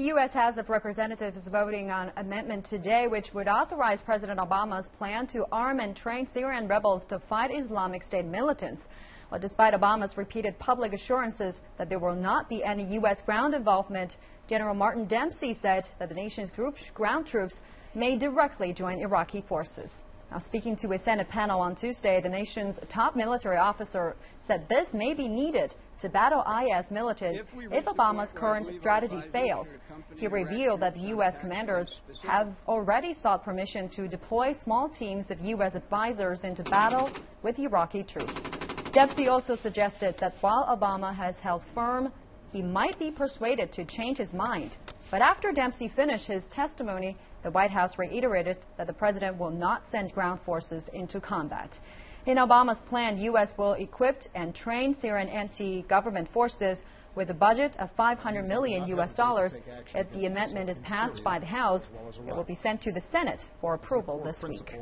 The U.S. House of Representatives is voting on amendment today which would authorize President Obama's plan to arm and train Syrian rebels to fight Islamic State militants. Well, despite Obama's repeated public assurances that there will not be any U.S. ground involvement, General Martin Dempsey said that the nation's ground troops may directly join Iraqi forces. Now, speaking to a Senate panel on Tuesday, the nation's top military officer said this may be needed to battle IS militants if, if Obama's current strategy fails. He revealed that the U.S. commanders have already sought permission to deploy small teams of U.S. advisors into battle with Iraqi troops. Dempsey also suggested that while Obama has held firm, he might be persuaded to change his mind. But after Dempsey finished his testimony, the White House reiterated that the president will not send ground forces into combat. In Obama's plan, U.S. will equip and train Syrian anti-government forces with a budget of 500 million U.S. dollars. If the amendment is passed by the House, it will be sent to the Senate for approval this week.